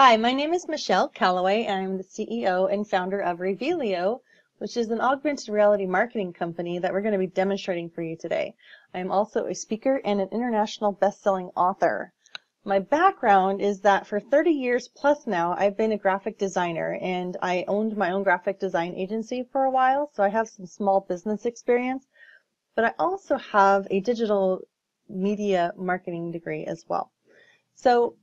Hi, my name is Michelle Calloway. I'm the CEO and founder of Revealio, which is an augmented reality marketing company that we're going to be demonstrating for you today. I'm also a speaker and an international best-selling author. My background is that for 30 years plus now, I've been a graphic designer and I owned my own graphic design agency for a while, so I have some small business experience, but I also have a digital media marketing degree as well. So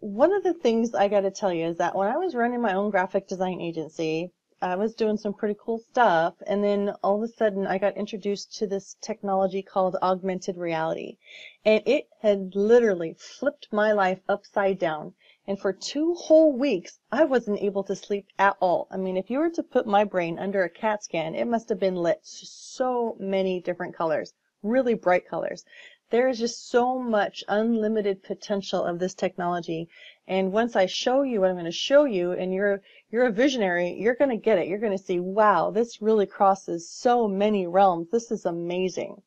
one of the things I got to tell you is that when I was running my own graphic design agency, I was doing some pretty cool stuff, and then all of a sudden I got introduced to this technology called augmented reality. And it had literally flipped my life upside down. And for two whole weeks, I wasn't able to sleep at all. I mean, if you were to put my brain under a CAT scan, it must have been lit so many different colors, really bright colors. There is just so much unlimited potential of this technology. And once I show you what I'm going to show you, and you're you're a visionary, you're going to get it. You're going to see, wow, this really crosses so many realms. This is amazing.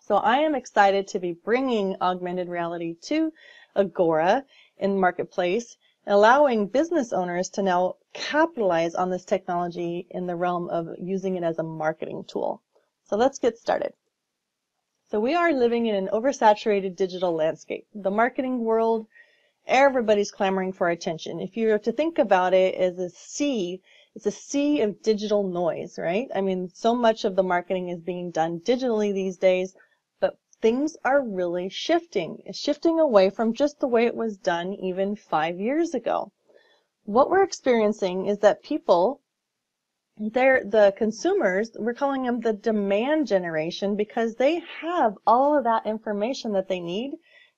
So I am excited to be bringing augmented reality to Agora in the marketplace, allowing business owners to now capitalize on this technology in the realm of using it as a marketing tool. So let's get started. So we are living in an oversaturated digital landscape. The marketing world, everybody's clamoring for attention. If you were to think about it as a sea, it's a sea of digital noise, right? I mean, so much of the marketing is being done digitally these days, but things are really shifting. It's shifting away from just the way it was done even five years ago. What we're experiencing is that people they're the consumers, we're calling them the demand generation because they have all of that information that they need.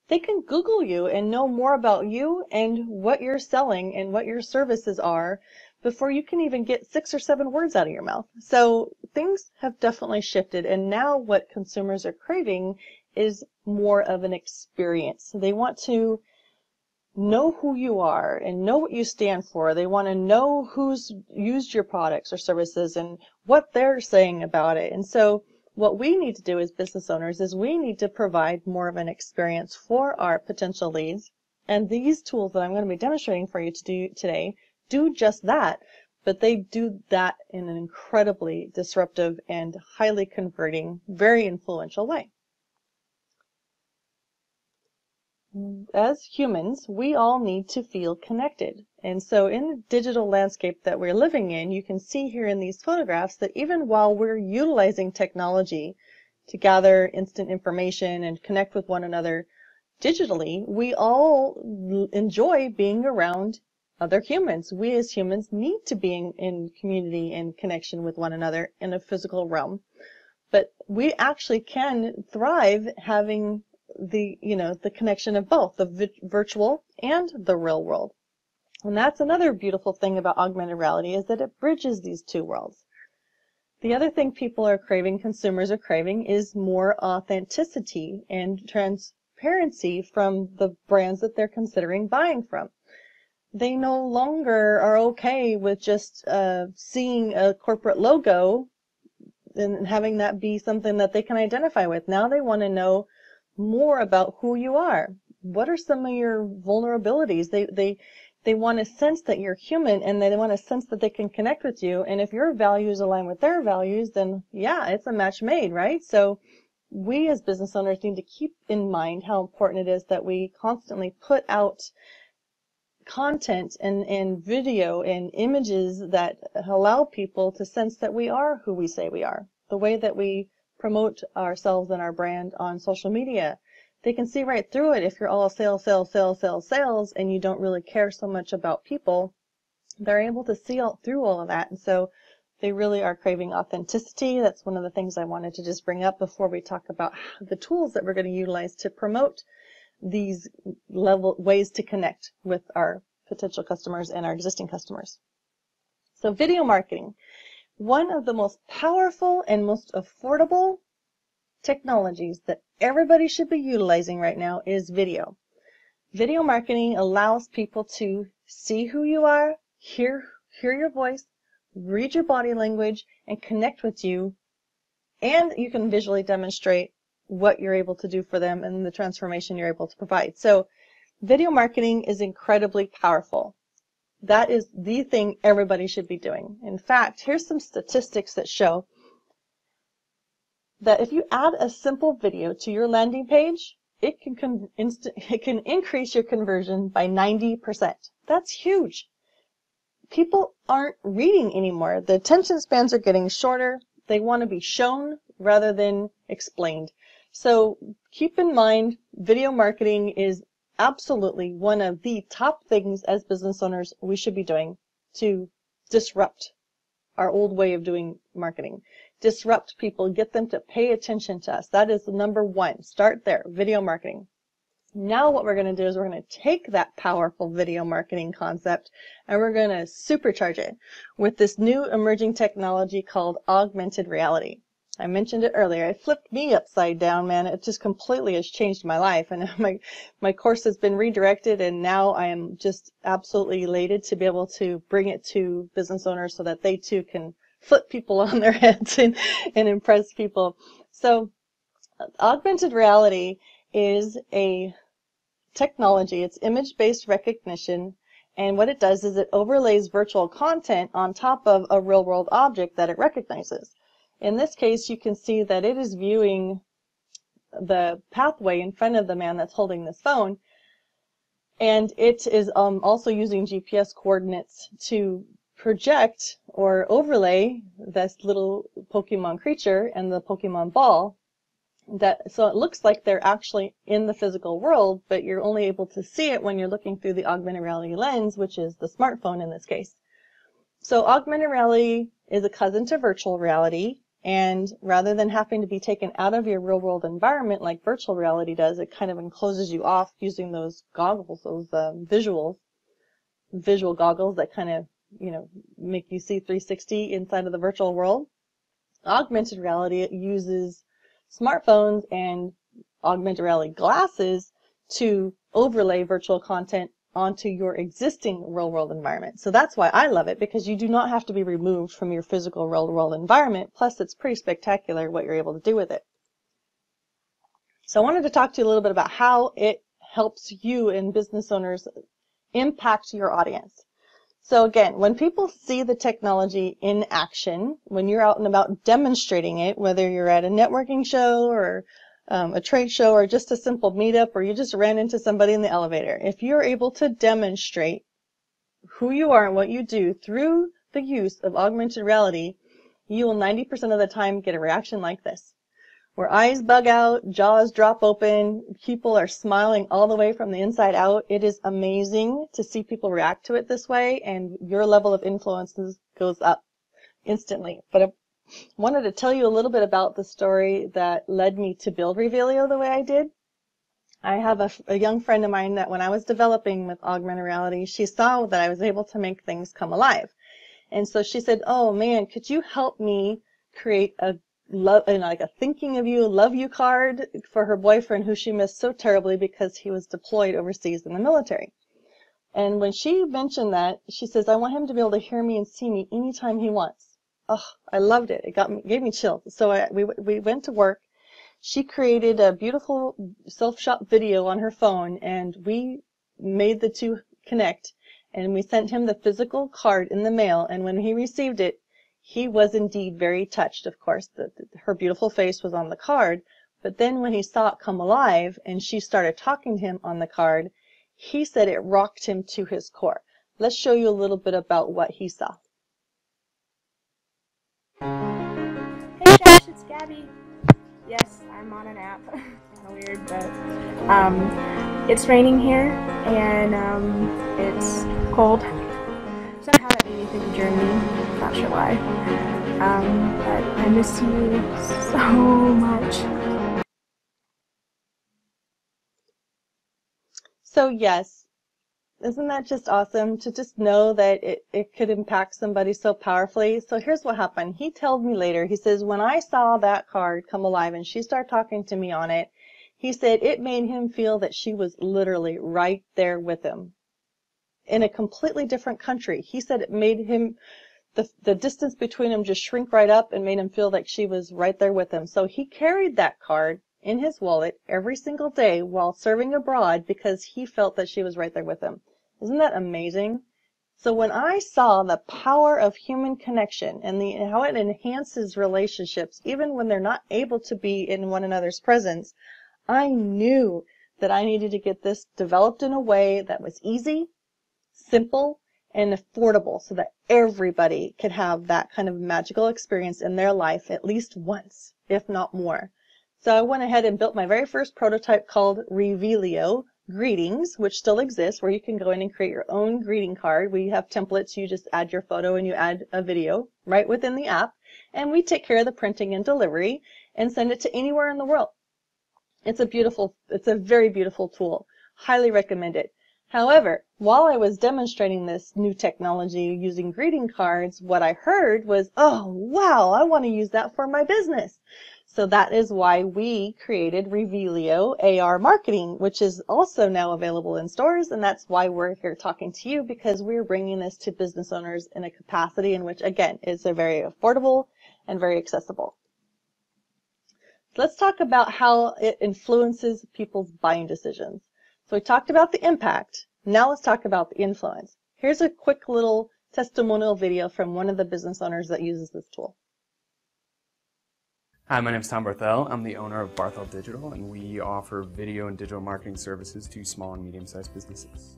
They can Google you and know more about you and what you're selling and what your services are before you can even get six or seven words out of your mouth. So things have definitely shifted and now what consumers are craving is more of an experience. They want to know who you are and know what you stand for. They want to know who's used your products or services and what they're saying about it. And so what we need to do as business owners is we need to provide more of an experience for our potential leads. And these tools that I'm going to be demonstrating for you to do today do just that, but they do that in an incredibly disruptive and highly converting, very influential way. As humans, we all need to feel connected. And so in the digital landscape that we're living in, you can see here in these photographs that even while we're utilizing technology to gather instant information and connect with one another digitally, we all enjoy being around other humans. We as humans need to be in, in community and connection with one another in a physical realm. But we actually can thrive having the you know the connection of both the virtual and the real world. And that's another beautiful thing about augmented reality is that it bridges these two worlds. The other thing people are craving consumers are craving is more authenticity and transparency from the brands that they're considering buying from. They no longer are okay with just uh, seeing a corporate logo and having that be something that they can identify with. Now they want to know more about who you are. What are some of your vulnerabilities? They they they want to sense that you're human and they want to sense that they can connect with you. And if your values align with their values, then yeah, it's a match made, right? So we as business owners need to keep in mind how important it is that we constantly put out content and, and video and images that allow people to sense that we are who we say we are. The way that we promote ourselves and our brand on social media. They can see right through it if you're all sales, sales, sales, sales, sales, and you don't really care so much about people. They're able to see all, through all of that. And so they really are craving authenticity. That's one of the things I wanted to just bring up before we talk about the tools that we're going to utilize to promote these level ways to connect with our potential customers and our existing customers. So video marketing. One of the most powerful and most affordable technologies that everybody should be utilizing right now is video. Video marketing allows people to see who you are, hear, hear your voice, read your body language, and connect with you. And you can visually demonstrate what you're able to do for them and the transformation you're able to provide. So Video marketing is incredibly powerful. That is the thing everybody should be doing. In fact, here's some statistics that show that if you add a simple video to your landing page, it can, it can increase your conversion by 90%. That's huge. People aren't reading anymore. The attention spans are getting shorter. They want to be shown rather than explained. So keep in mind, video marketing is absolutely one of the top things as business owners we should be doing to disrupt our old way of doing marketing disrupt people, get them to pay attention to us. That is the number one. Start there, video marketing. Now what we're going to do is we're going to take that powerful video marketing concept and we're going to supercharge it with this new emerging technology called augmented reality. I mentioned it earlier. It flipped me upside down, man. It just completely has changed my life. And my, my course has been redirected and now I am just absolutely elated to be able to bring it to business owners so that they too can flip people on their heads and, and impress people. So augmented reality is a technology. It's image-based recognition. And what it does is it overlays virtual content on top of a real-world object that it recognizes. In this case, you can see that it is viewing the pathway in front of the man that's holding this phone. And it is um, also using GPS coordinates to project or overlay this little Pokemon creature and the Pokemon ball that so it looks like they're actually in the physical world, but you're only able to see it when you're looking through the augmented reality lens, which is the smartphone in this case. So augmented reality is a cousin to virtual reality, and rather than having to be taken out of your real world environment like virtual reality does, it kind of encloses you off using those goggles, those um, visuals, visual goggles that kind of you know, make you see 360 inside of the virtual world. Augmented reality uses smartphones and augmented reality glasses to overlay virtual content onto your existing real world environment. So that's why I love it because you do not have to be removed from your physical real world environment. Plus it's pretty spectacular what you're able to do with it. So I wanted to talk to you a little bit about how it helps you and business owners impact your audience. So again, when people see the technology in action, when you're out and about demonstrating it, whether you're at a networking show or um, a trade show or just a simple meetup or you just ran into somebody in the elevator, if you're able to demonstrate who you are and what you do through the use of augmented reality, you will 90% of the time get a reaction like this where eyes bug out, jaws drop open, people are smiling all the way from the inside out. It is amazing to see people react to it this way, and your level of influence goes up instantly. But wanted to tell you a little bit about the story that led me to build Revealio the way I did. I have a, a, young friend of mine that when I was developing with augmented reality, she saw that I was able to make things come alive. And so she said, oh man, could you help me create a love and like a thinking of you, love you card for her boyfriend who she missed so terribly because he was deployed overseas in the military. And when she mentioned that, she says, I want him to be able to hear me and see me anytime he wants. Oh, I loved it. It got me, gave me chills. So I, we, we went to work. She created a beautiful self-shot video on her phone and we made the two connect and we sent him the physical card in the mail. And when he received it, he was indeed very touched, of course. The, the, her beautiful face was on the card, but then when he saw it come alive and she started talking to him on the card, he said it rocked him to his core. Let's show you a little bit about what he saw. Hey Josh, it's Gabby. Yes, I'm on an app. kind of weird, but um, it's raining here and um, it's cold. Somehow that made me think of Germany. Not sure why. Um, but I miss you so much. So yes, isn't that just awesome to just know that it, it could impact somebody so powerfully? So here's what happened. He told me later, he says, when I saw that card come alive and she started talking to me on it, he said it made him feel that she was literally right there with him in a completely different country. He said it made him the, the distance between them just shrink right up and made him feel like she was right there with him. So he carried that card in his wallet every single day while serving abroad because he felt that she was right there with him. Isn't that amazing? So when I saw the power of human connection and the how it enhances relationships even when they're not able to be in one another's presence, I knew that I needed to get this developed in a way that was easy, simple, and affordable so that everybody could have that kind of magical experience in their life at least once, if not more. So I went ahead and built my very first prototype called Revealio Greetings, which still exists, where you can go in and create your own greeting card. We have templates. You just add your photo and you add a video right within the app. And we take care of the printing and delivery and send it to anywhere in the world. It's a beautiful, it's a very beautiful tool. Highly recommend it. However, while I was demonstrating this new technology using greeting cards, what I heard was, oh, wow, I want to use that for my business. So that is why we created Revealio AR Marketing, which is also now available in stores. And that's why we're here talking to you because we're bringing this to business owners in a capacity in which, again, is very affordable and very accessible. Let's talk about how it influences people's buying decisions. So we talked about the impact. Now let's talk about the influence. Here's a quick little testimonial video from one of the business owners that uses this tool. Hi, my name is Tom Barthel. I'm the owner of Barthel Digital, and we offer video and digital marketing services to small and medium-sized businesses.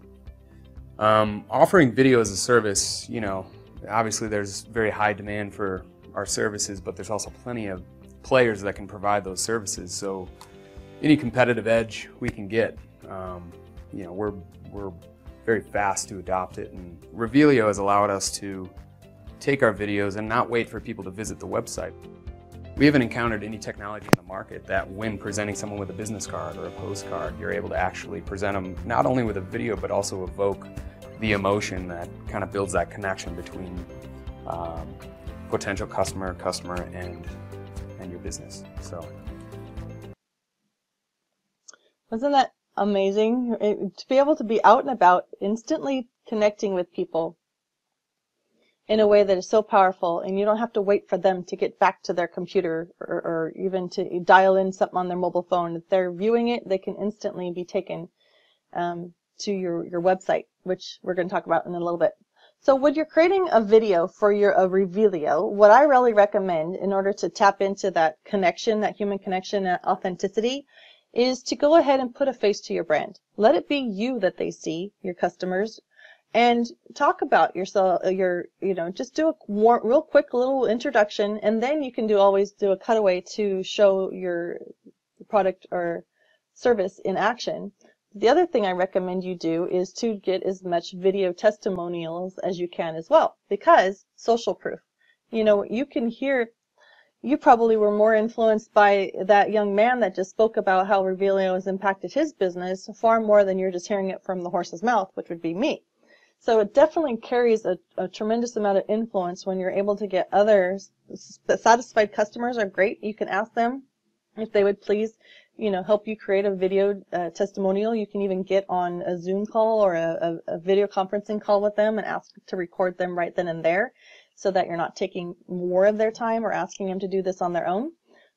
Um, offering video as a service, you know, obviously there's very high demand for our services, but there's also plenty of players that can provide those services. So any competitive edge we can get, um, you know, we're we're very fast to adopt it, and Revealio has allowed us to take our videos and not wait for people to visit the website. We haven't encountered any technology in the market that when presenting someone with a business card or a postcard, you're able to actually present them not only with a video, but also evoke the emotion that kind of builds that connection between um, potential customer, customer, and and your business. So, wasn't that amazing? It, to be able to be out and about, instantly connecting with people in a way that is so powerful and you don't have to wait for them to get back to their computer or, or, even to dial in something on their mobile phone. If they're viewing it, they can instantly be taken um, to your, your website, which we're going to talk about in a little bit. So when you're creating a video for your a Revealio, what I really recommend in order to tap into that connection, that human connection and authenticity, is to go ahead and put a face to your brand. Let it be you that they see, your customers, and talk about yourself uh, your you know just do a real quick little introduction and then you can do always do a cutaway to show your product or service in action the other thing I recommend you do is to get as much video testimonials as you can as well because social proof you know you can hear you probably were more influenced by that young man that just spoke about how Revealio has impacted his business far more than you're just hearing it from the horse's mouth, which would be me. So it definitely carries a, a, tremendous amount of influence when you're able to get others. Satisfied customers are great. You can ask them if they would please, you know, help you create a video uh, testimonial. You can even get on a Zoom call or a, a, a video conferencing call with them and ask to record them right then and there so that you're not taking more of their time or asking them to do this on their own.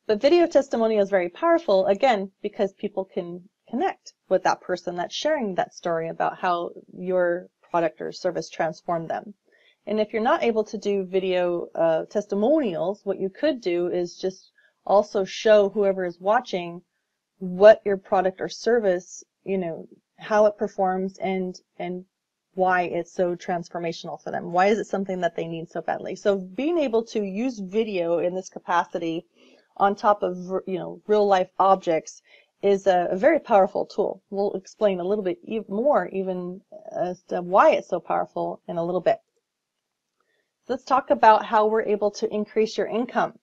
But video testimonial is very powerful, again, because people can connect with that person that's sharing that story about how your product or service transform them. And if you're not able to do video uh, testimonials, what you could do is just also show whoever is watching what your product or service, you know, how it performs and and why it's so transformational for them. Why is it something that they need so badly? So being able to use video in this capacity on top of you know real life objects is a, very powerful tool. We'll explain a little bit more even as to why it's so powerful in a little bit. Let's talk about how we're able to increase your income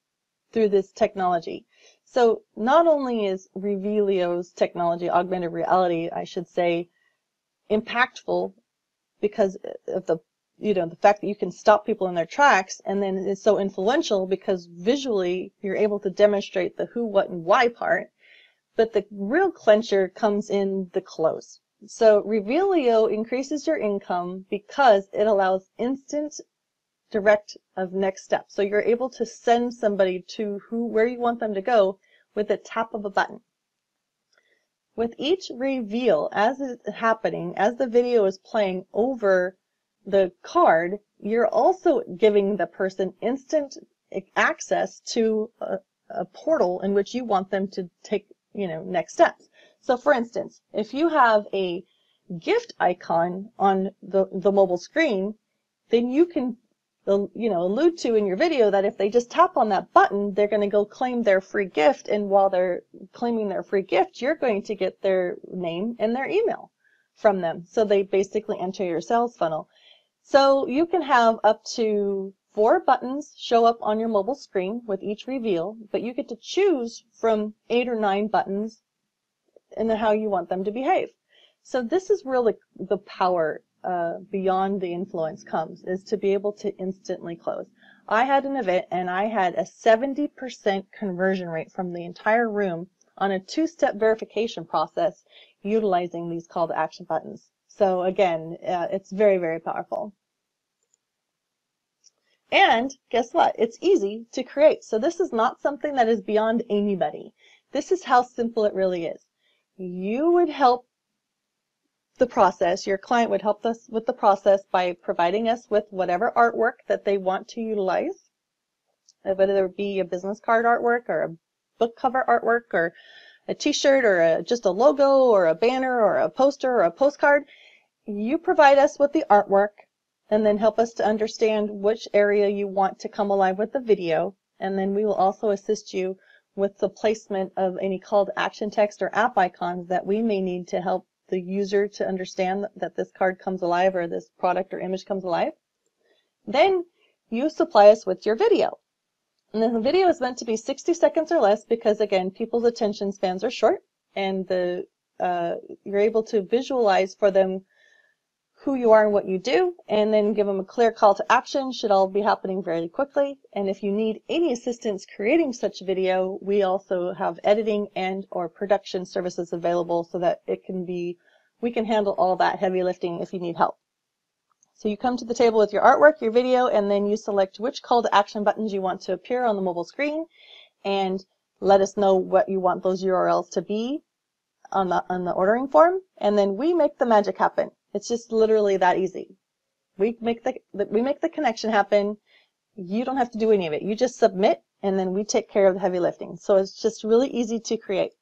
through this technology. So not only is Revealio's technology, augmented reality, I should say, impactful because of the you know the fact that you can stop people in their tracks and then it's so influential because visually you're able to demonstrate the who what and why part but the real clincher comes in the close. So Revealio increases your income because it allows instant direct of next steps. So you're able to send somebody to who where you want them to go with the tap of a button. with each reveal, as it's happening, as the video is playing over the card, you're also giving the person instant access to a, a portal in which you want them to take, you know, next steps. So for instance, if you have a gift icon on the, the mobile screen, then you can you know, allude to in your video that if they just tap on that button, they're going to go claim their free gift. And while they're claiming their free gift, you're going to get their name and their email from them. So they basically enter your sales funnel. So you can have up to four buttons show up on your mobile screen with each reveal, but you get to choose from eight or nine buttons and how you want them to behave. So this is really the power uh, beyond the influence comes is to be able to instantly close. I had an event and I had a 70% conversion rate from the entire room on a two-step verification process utilizing these call to action buttons. So again, uh, it's very, very powerful. And guess what? It's easy to create. So this is not something that is beyond anybody. This is how simple it really is. You would help the process. Your client would help us with the process by providing us with whatever artwork that they want to utilize, uh, whether it be a business card artwork or a book cover artwork or a t-shirt or a, just a logo or a banner or a poster or a postcard. You provide us with the artwork and then help us to understand which area you want to come alive with the video. And then we will also assist you with the placement of any call to action text or app icons that we may need to help the user to understand that this card comes alive or this product or image comes alive. Then you supply us with your video. And then the video is meant to be 60 seconds or less because again, people's attention spans are short and the uh, you're able to visualize for them who you are and what you do, and then give them a clear call to action should all be happening very quickly. And if you need any assistance creating such video, we also have editing and or production services available so that it can be, we can handle all that heavy lifting if you need help. So you come to the table with your artwork, your video, and then you select which call to action buttons you want to appear on the mobile screen and let us know what you want those URLs to be on the, on the ordering form. And then we make the magic happen. It's just literally that easy. We make the, we make the connection happen. You don't have to do any of it. You just submit and then we take care of the heavy lifting. So it's just really easy to create.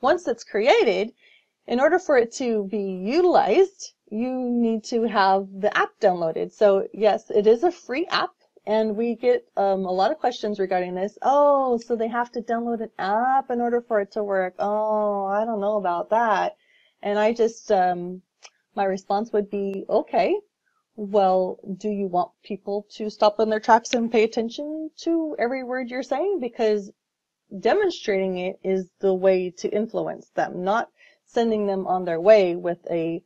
Once it's created, in order for it to be utilized, you need to have the app downloaded. So yes, it is a free app and we get um, a lot of questions regarding this. Oh, so they have to download an app in order for it to work. Oh, I don't know about that. And I just, um, my response would be, okay, well, do you want people to stop in their tracks and pay attention to every word you're saying? Because demonstrating it is the way to influence them, not sending them on their way with a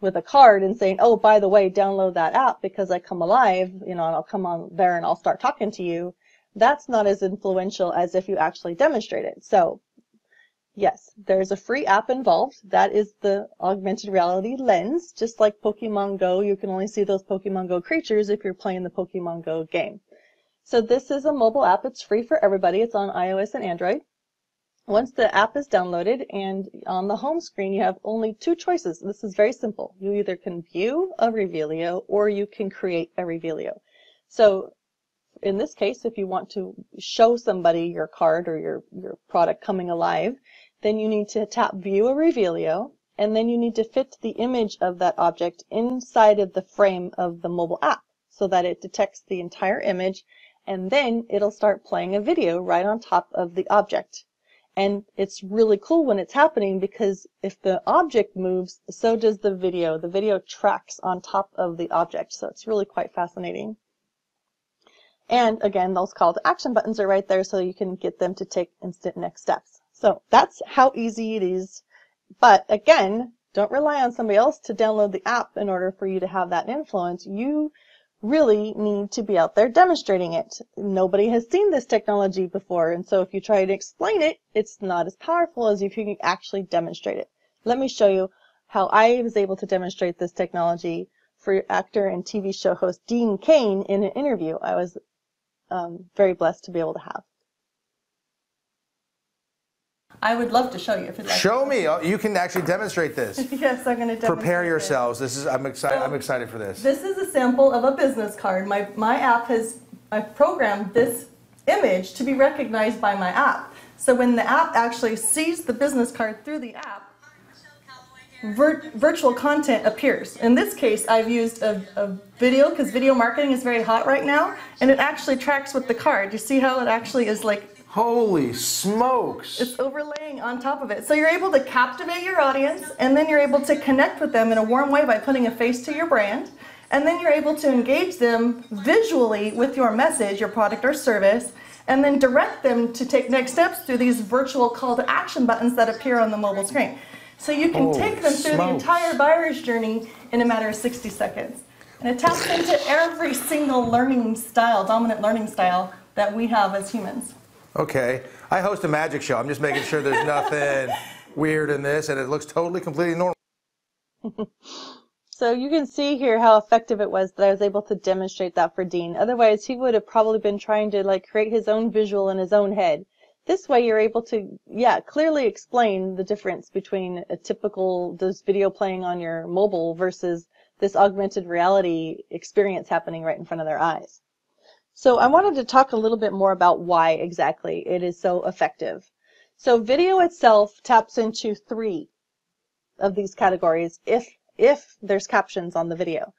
with a card and saying, oh, by the way, download that app because I come alive, you know, and I'll come on there and I'll start talking to you. That's not as influential as if you actually demonstrate it. So Yes, there's a free app involved. That is the augmented reality lens. Just like Pokemon Go, you can only see those Pokemon Go creatures if you're playing the Pokemon Go game. So this is a mobile app. It's free for everybody. It's on iOS and Android. Once the app is downloaded and on the home screen, you have only two choices. This is very simple. You either can view a Revealio or you can create a Revealio. So in this case, if you want to show somebody your card or your, your product coming alive, then you need to tap View a Revealio, and then you need to fit the image of that object inside of the frame of the mobile app so that it detects the entire image, and then it'll start playing a video right on top of the object. And it's really cool when it's happening because if the object moves, so does the video. The video tracks on top of the object, so it's really quite fascinating. And again, those call to action buttons are right there so you can get them to take instant next steps. So that's how easy it is. But again, don't rely on somebody else to download the app in order for you to have that influence. You really need to be out there demonstrating it. Nobody has seen this technology before, and so if you try to explain it, it's not as powerful as if you can actually demonstrate it. Let me show you how I was able to demonstrate this technology for actor and TV show host Dean Cain in an interview I was um, very blessed to be able to have. I would love to show you if you'd like. Show me. Oh, You can actually demonstrate this. yes, I'm going to Prepare yourselves. This is. I'm excited. I'm excited for this. This is a sample of a business card. My, my app has, I've programmed this image to be recognized by my app. So when the app actually sees the business card through the app, vir- virtual content appears. In this case, I've used a, a video because video marketing is very hot right now, and it actually tracks with the card. You see how it actually is like Holy smokes! it's overlaying on top of it. So you're able to captivate your audience, and then you're able to connect with them in a warm way by putting a face to your brand. And then you're able to engage them visually with your message, your product or service, and then direct them to take next steps through these virtual call to action buttons that appear on the mobile screen. So you can Holy take them through the entire buyer's journey in a matter of 60 seconds. And it taps into every single learning style, dominant learning style that we have as humans. Okay, I host a magic show. I'm just making sure there's nothing weird in this, and it looks totally, completely normal. So you can see here how effective it was that I was able to demonstrate that for Dean. Otherwise, he would have probably been trying to like create his own visual in his own head. This way, you're able to, yeah, clearly explain the difference between a typical this video playing on your mobile versus this augmented reality experience happening right in front of their eyes. So I wanted to talk a little bit more about why exactly it is so effective. So video itself taps into three of these categories if if there's captions on the video.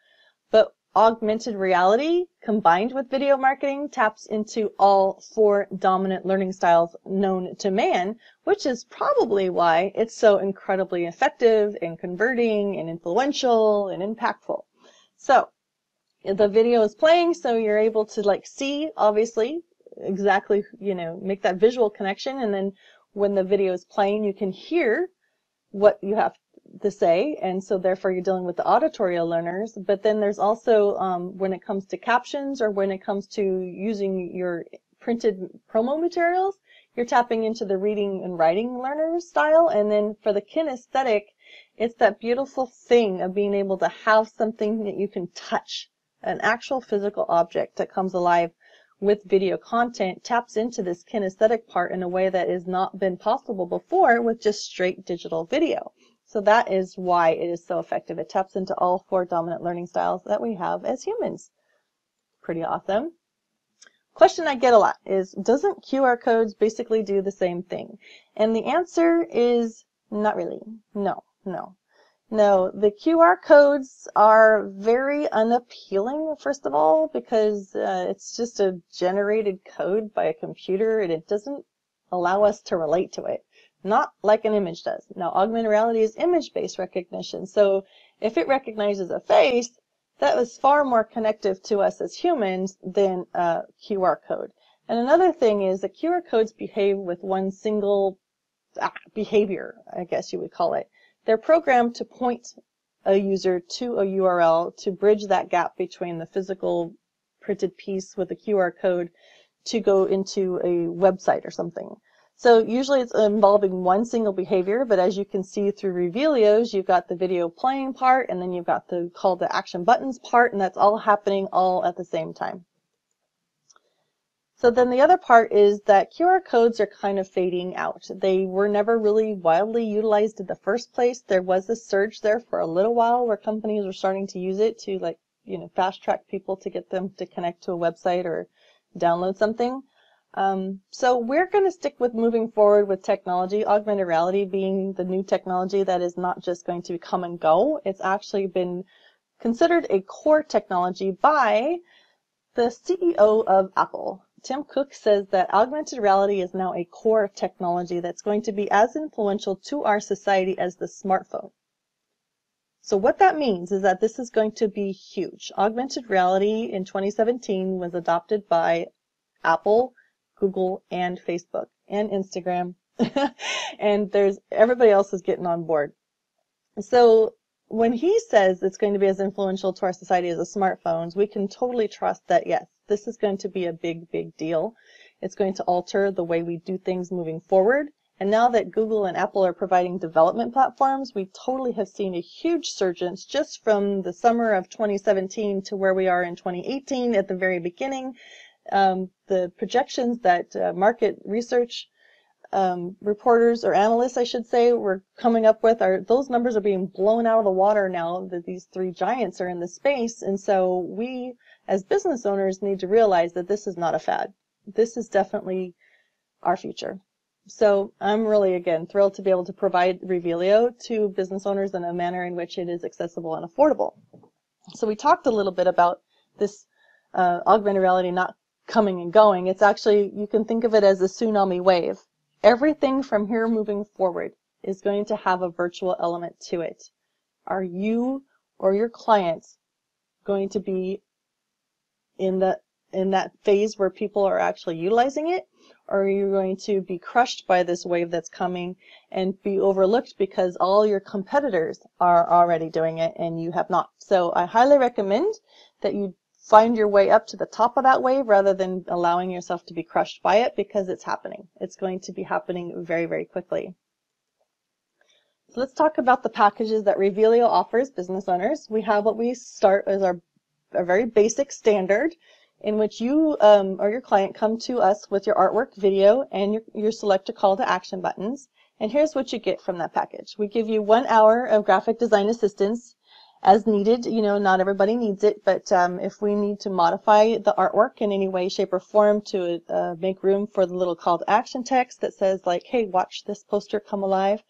But augmented reality combined with video marketing taps into all four dominant learning styles known to man, which is probably why it's so incredibly effective in converting and influential and impactful. So the video is playing, so you're able to like see obviously exactly, you know, make that visual connection and then when the video is playing, you can hear what you have to say, and so therefore you're dealing with the auditory learners. But then there's also um, when it comes to captions or when it comes to using your printed promo materials, you're tapping into the reading and writing learner style. And then for the kinesthetic, it's that beautiful thing of being able to have something that you can touch, an actual physical object that comes alive with video content taps into this kinesthetic part in a way that has not been possible before with just straight digital video. So that is why it is so effective. It taps into all four dominant learning styles that we have as humans. Pretty awesome. Question I get a lot is, doesn't QR codes basically do the same thing? And the answer is not really. No, no. No, the QR codes are very unappealing, first of all, because uh, it's just a generated code by a computer and it doesn't allow us to relate to it. Not like an image does. Now, augmented reality is image-based recognition, so if it recognizes a face, that was far more connective to us as humans than a QR code. And another thing is that QR codes behave with one single ah, behavior, I guess you would call it. They're programmed to point a user to a URL to bridge that gap between the physical printed piece with a QR code to go into a website or something. So usually it's involving one single behavior, but as you can see through Revealios, you've got the video playing part and then you've got the call to action buttons part and that's all happening all at the same time. So then the other part is that QR codes are kind of fading out. They were never really widely utilized in the first place. There was a surge there for a little while where companies were starting to use it to like, you know, fast track people to get them to connect to a website or download something. Um, so we're going to stick with moving forward with technology, augmented reality being the new technology that is not just going to come and go. It's actually been considered a core technology by the CEO of Apple. Tim Cook says that augmented reality is now a core technology that's going to be as influential to our society as the smartphone. So what that means is that this is going to be huge. Augmented reality in 2017 was adopted by Apple, Google, and Facebook, and Instagram. and there's everybody else is getting on board. So when he says it's going to be as influential to our society as the smartphones, we can totally trust that yes, this is going to be a big, big deal. It's going to alter the way we do things moving forward. And now that Google and Apple are providing development platforms, we totally have seen a huge surge just from the summer of 2017 to where we are in 2018 at the very beginning. Um, the projections that uh, market research um, reporters or analysts, I should say, were coming up with are those numbers are being blown out of the water now that these three giants are in the space. And so we, as business owners, need to realize that this is not a fad. This is definitely our future. So I'm really, again, thrilled to be able to provide Revealio to business owners in a manner in which it is accessible and affordable. So we talked a little bit about this uh, augmented reality not coming and going. It's actually, you can think of it as a tsunami wave. Everything from here moving forward is going to have a virtual element to it. Are you or your clients going to be in the in that phase where people are actually utilizing it or are you going to be crushed by this wave that's coming and be overlooked because all your competitors are already doing it and you have not? So I highly recommend that you find your way up to the top of that wave rather than allowing yourself to be crushed by it because it's happening. It's going to be happening very, very quickly. So let's talk about the packages that Revealio offers business owners. We have what we start as our, our very basic standard in which you um, or your client come to us with your artwork, video, and your, your select a call to action buttons. And here's what you get from that package. We give you one hour of graphic design assistance as needed. You know, not everybody needs it, but um, if we need to modify the artwork in any way, shape, or form to uh, make room for the little call to action text that says like, hey, watch this poster come alive,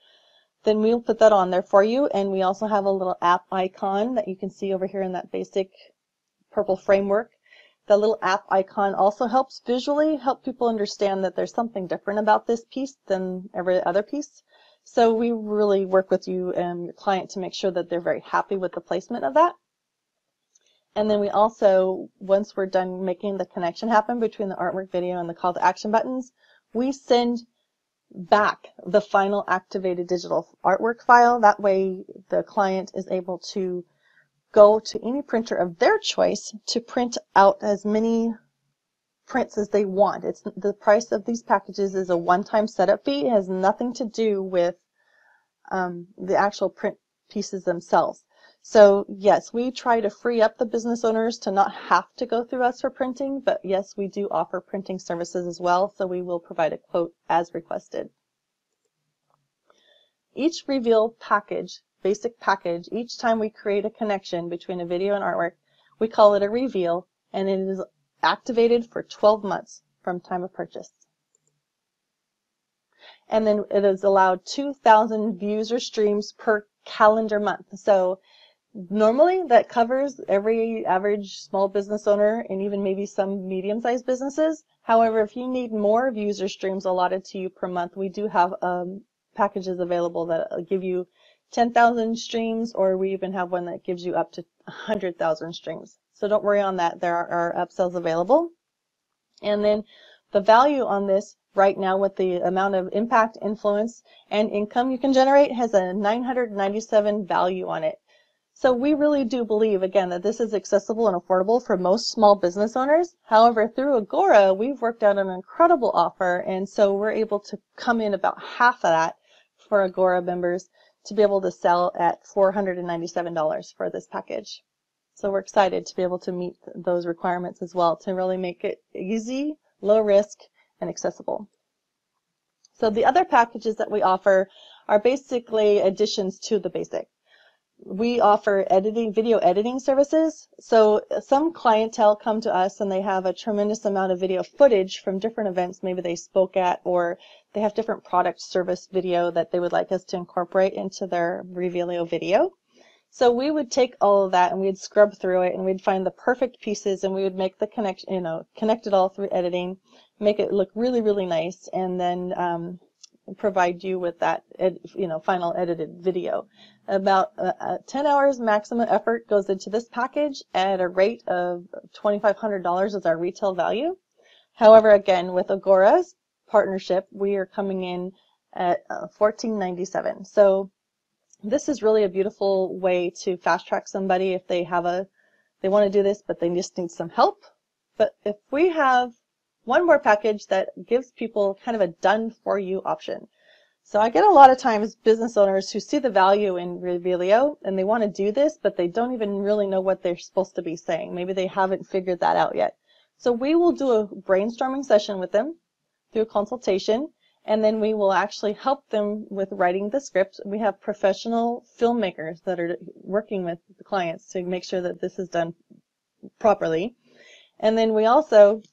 then we'll put that on there for you. And we also have a little app icon that you can see over here in that basic purple framework the little app icon also helps visually help people understand that there's something different about this piece than every other piece. So we really work with you and your client to make sure that they're very happy with the placement of that. And then we also, once we're done making the connection happen between the artwork video and the call to action buttons, we send back the final activated digital artwork file. That way the client is able to go to any printer of their choice to print out as many prints as they want. It's the price of these packages is a one-time setup fee. It has nothing to do with um, the actual print pieces themselves. So yes, we try to free up the business owners to not have to go through us for printing, but yes, we do offer printing services as well, so we will provide a quote as requested. Each reveal package basic package, each time we create a connection between a video and artwork, we call it a reveal, and it is activated for 12 months from time of purchase. And then it is allowed 2,000 views or streams per calendar month. So normally that covers every average small business owner and even maybe some medium-sized businesses. However, if you need more views or streams allotted to you per month, we do have um, packages available that give you 10,000 streams, or we even have one that gives you up to 100,000 streams. So don't worry on that. There are, are upsells available. And then the value on this right now with the amount of impact, influence, and income you can generate has a 997 value on it. So we really do believe, again, that this is accessible and affordable for most small business owners. However, through Agora, we've worked out an incredible offer, and so we're able to come in about half of that for Agora members to be able to sell at $497 for this package. So we're excited to be able to meet those requirements as well to really make it easy, low risk, and accessible. So the other packages that we offer are basically additions to the basic we offer editing, video editing services. So some clientele come to us and they have a tremendous amount of video footage from different events maybe they spoke at or they have different product service video that they would like us to incorporate into their Revealio video. So we would take all of that and we'd scrub through it and we'd find the perfect pieces and we would make the connection, you know, connect it all through editing, make it look really, really nice and then um, provide you with that, ed, you know, final edited video. About uh, uh, 10 hours maximum effort goes into this package at a rate of $2,500 as our retail value. However, again, with Agora's partnership, we are coming in at uh, 1497. So this is really a beautiful way to fast track somebody if they have a, they want to do this, but they just need some help. But if we have one more package that gives people kind of a done for you option. So I get a lot of times business owners who see the value in Revealio and they want to do this, but they don't even really know what they're supposed to be saying. Maybe they haven't figured that out yet. So we will do a brainstorming session with them through a consultation and then we will actually help them with writing the script. We have professional filmmakers that are working with the clients to make sure that this is done properly. And then we also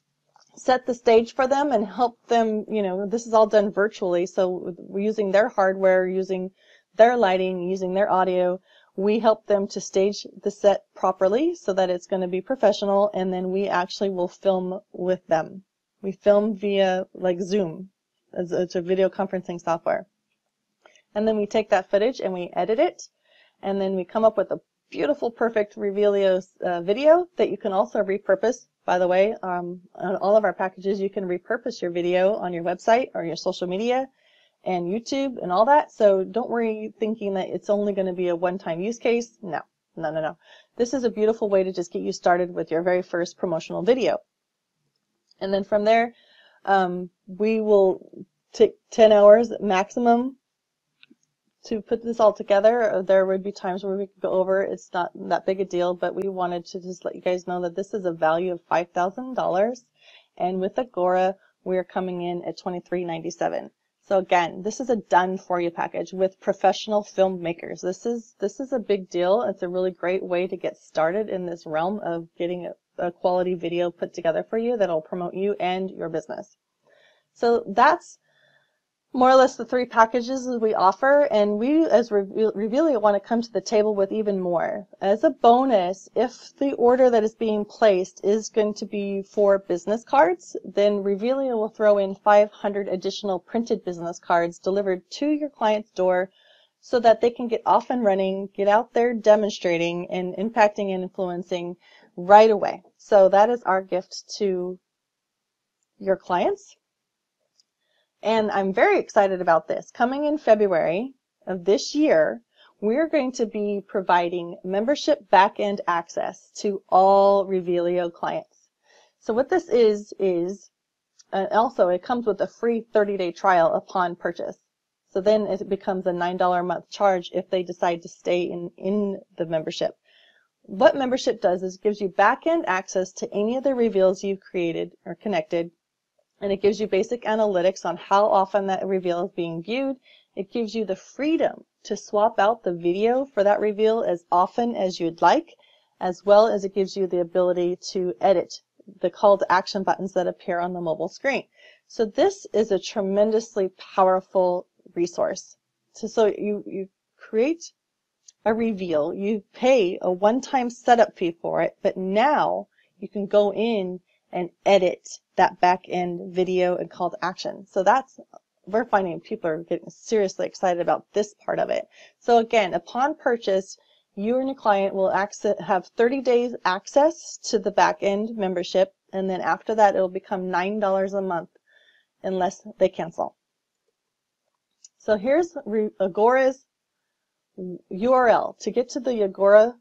set the stage for them and help them, you know, this is all done virtually. So we're using their hardware, using their lighting, using their audio. We help them to stage the set properly so that it's going to be professional. And then we actually will film with them. We film via like Zoom. It's a video conferencing software. And then we take that footage and we edit it. And then we come up with a beautiful, perfect Revealio uh, video that you can also repurpose by the way, um, on all of our packages, you can repurpose your video on your website or your social media and YouTube and all that. So don't worry thinking that it's only going to be a one-time use case. No, no, no, no. This is a beautiful way to just get you started with your very first promotional video. And then from there, um, we will take 10 hours maximum to put this all together. There would be times where we could go over. It's not that big a deal, but we wanted to just let you guys know that this is a value of $5,000. And with Agora, we're coming in at $23.97. So again, this is a done for you package with professional filmmakers. This is this is a big deal. It's a really great way to get started in this realm of getting a, a quality video put together for you that'll promote you and your business. So that's more or less the three packages that we offer, and we as Revealio want to come to the table with even more. As a bonus, if the order that is being placed is going to be for business cards, then Revealio will throw in 500 additional printed business cards delivered to your client's door so that they can get off and running, get out there demonstrating and impacting and influencing right away. So that is our gift to your clients. And I'm very excited about this. Coming in February of this year, we're going to be providing membership backend access to all Revealio clients. So what this is, is uh, also it comes with a free 30-day trial upon purchase. So then it becomes a $9 a month charge if they decide to stay in, in the membership. What membership does is gives you backend access to any of the reveals you've created or connected and it gives you basic analytics on how often that reveal is being viewed. It gives you the freedom to swap out the video for that reveal as often as you'd like, as well as it gives you the ability to edit the call to action buttons that appear on the mobile screen. So this is a tremendously powerful resource. So, so you, you create a reveal, you pay a one-time setup fee for it, but now you can go in and edit that back end video and call to action. So that's we're finding people are getting seriously excited about this part of it. So again, upon purchase, you and your client will access, have 30 days access to the back end membership, and then after that, it'll become $9 a month unless they cancel. So here's Agora's URL. To get to the Agora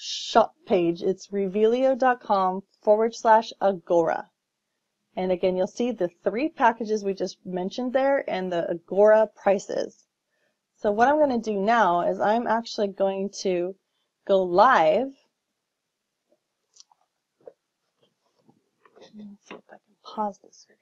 shop page, it's revealio.com forward slash Agora. And again, you'll see the three packages we just mentioned there and the Agora prices. So what I'm going to do now is I'm actually going to go live. Let's see if I can pause this video.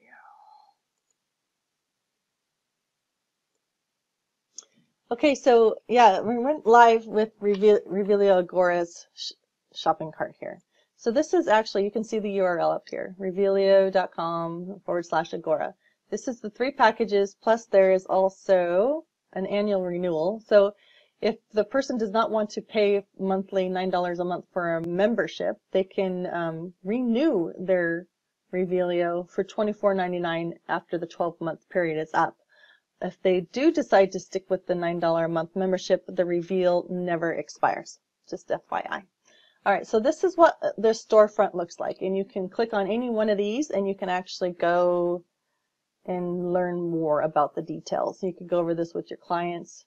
Okay, so yeah, we went live with Revealio Agora's sh shopping cart here. So this is actually, you can see the URL up here, revealio.com forward slash Agora. This is the three packages, plus there is also an annual renewal. So if the person does not want to pay monthly $9 a month for a membership, they can um, renew their Revealio for $24.99 after the 12 month period is up. If they do decide to stick with the $9 a month membership, the reveal never expires. Just FYI. All right, so this is what the storefront looks like. And you can click on any one of these and you can actually go and learn more about the details. You could go over this with your clients.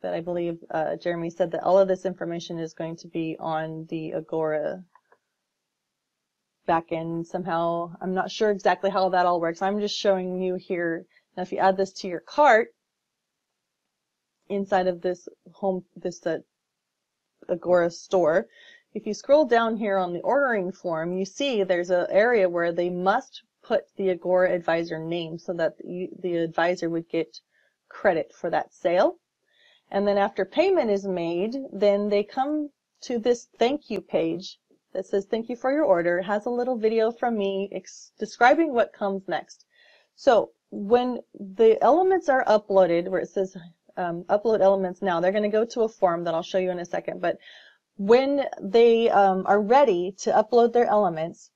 But I believe uh, Jeremy said that all of this information is going to be on the Agora backend somehow. I'm not sure exactly how that all works. I'm just showing you here. Now, if you add this to your cart inside of this home, this uh, Agora store. If you scroll down here on the ordering form, you see there's an area where they must put the Agora advisor name so that the, the advisor would get credit for that sale. And then after payment is made, then they come to this thank you page that says thank you for your order. It has a little video from me describing what comes next. So when the elements are uploaded, where it says um, upload elements now, they're going to go to a form that I'll show you in a second. But when they um, are ready to upload their elements,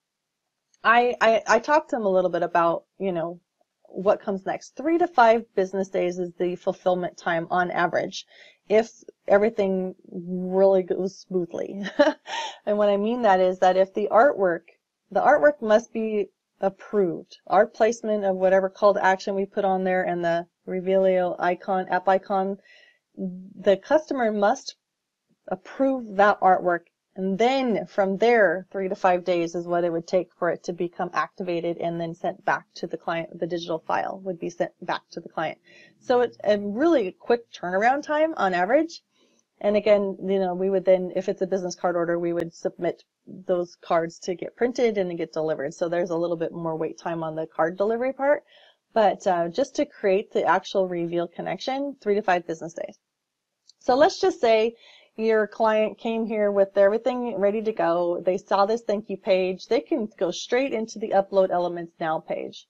I, I, I talked to them a little bit about, you know, what comes next. Three to five business days is the fulfillment time on average if everything really goes smoothly. and what I mean that is that if the artwork, the artwork must be approved. Our placement of whatever call to action we put on there and the Revealio icon, app icon, the customer must approve that artwork and then from there, three to five days is what it would take for it to become activated and then sent back to the client. The digital file would be sent back to the client. So it's a really quick turnaround time on average. And again, you know, we would then, if it's a business card order, we would submit those cards to get printed and get delivered. So there's a little bit more wait time on the card delivery part. But uh, just to create the actual reveal connection, three to five business days. So let's just say your client came here with everything ready to go. They saw this thank you page. They can go straight into the upload elements now page.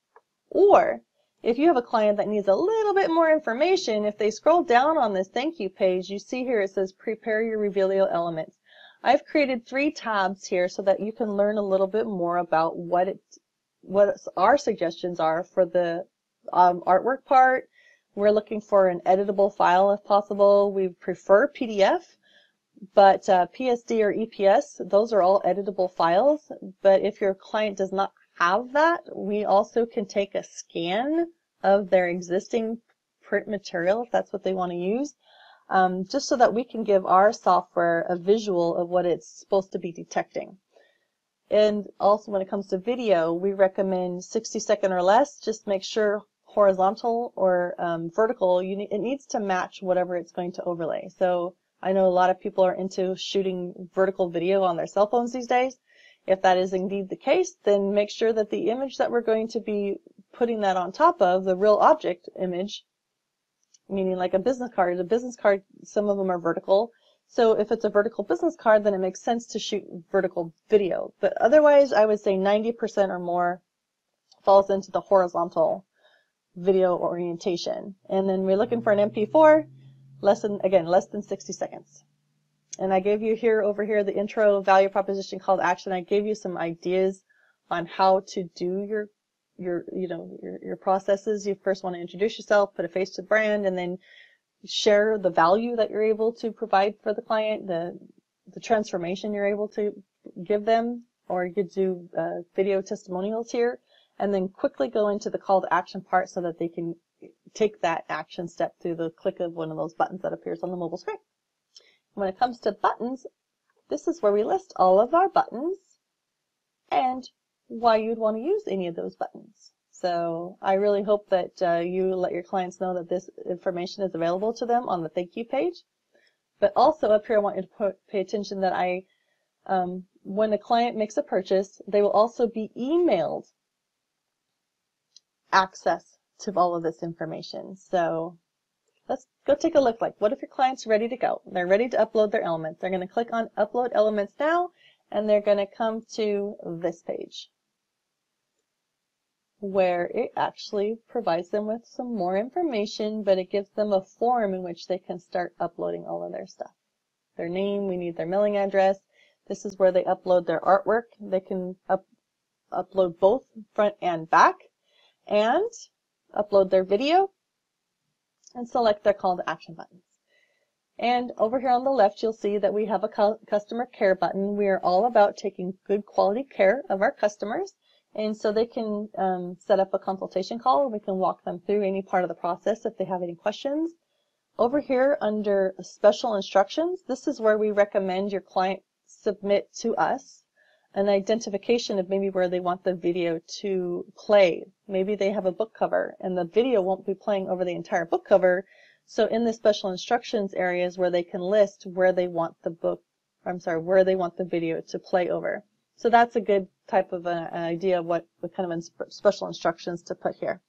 Or if you have a client that needs a little bit more information, if they scroll down on this thank you page, you see here it says prepare your Revealio elements. I've created three tabs here so that you can learn a little bit more about what it, what our suggestions are for the um, artwork part. We're looking for an editable file if possible. We prefer PDF but uh, PSD or EPS, those are all editable files. But if your client does not have that, we also can take a scan of their existing print material if that's what they want to use, um, just so that we can give our software a visual of what it's supposed to be detecting. And also when it comes to video, we recommend 60 second or less. Just make sure horizontal or um, vertical, need, it needs to match whatever it's going to overlay. So I know a lot of people are into shooting vertical video on their cell phones these days. If that is indeed the case, then make sure that the image that we're going to be putting that on top of, the real object image, meaning like a business card, a business card, some of them are vertical. So if it's a vertical business card, then it makes sense to shoot vertical video. But otherwise, I would say 90% or more falls into the horizontal video orientation. And then we're looking for an MP4 less than, again, less than 60 seconds. And I gave you here, over here, the intro value proposition call to action. I gave you some ideas on how to do your, your, you know, your, your processes. You first want to introduce yourself, put a face to the brand, and then share the value that you're able to provide for the client, the, the transformation you're able to give them, or you could do uh, video testimonials here, and then quickly go into the call to action part so that they can take that action step through the click of one of those buttons that appears on the mobile screen. When it comes to buttons, this is where we list all of our buttons and why you'd want to use any of those buttons. So I really hope that uh, you let your clients know that this information is available to them on the thank you page. But also up here, I want you to put, pay attention that I, um, when a client makes a purchase, they will also be emailed access to all of this information. So let's go take a look. Like, what if your client's ready to go? They're ready to upload their elements. They're going to click on Upload Elements Now, and they're going to come to this page where it actually provides them with some more information, but it gives them a form in which they can start uploading all of their stuff. Their name, we need their mailing address. This is where they upload their artwork. They can up, upload both front and back. And upload their video, and select their call to action buttons. And over here on the left, you'll see that we have a customer care button. We are all about taking good quality care of our customers. And so they can um, set up a consultation call. We can walk them through any part of the process if they have any questions. Over here under special instructions, this is where we recommend your client submit to us an identification of maybe where they want the video to play. Maybe they have a book cover and the video won't be playing over the entire book cover. So in the special instructions areas where they can list where they want the book, I'm sorry, where they want the video to play over. So that's a good type of an idea of what, what kind of ins- special instructions to put here.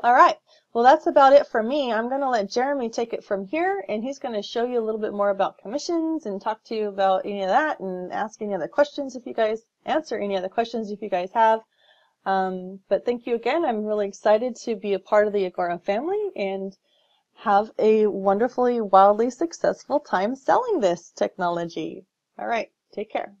All right, well that's about it for me. I'm going to let Jeremy take it from here and he's going to show you a little bit more about commissions and talk to you about any of that and ask any other questions if you guys answer any other questions if you guys have. Um, but thank you again. I'm really excited to be a part of the Agora family and have a wonderfully, wildly successful time selling this technology. All right, take care.